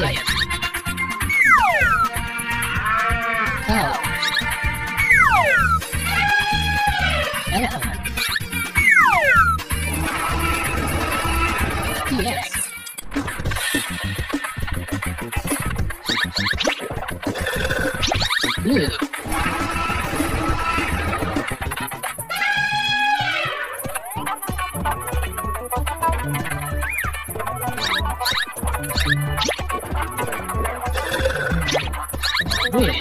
Lion. そうで。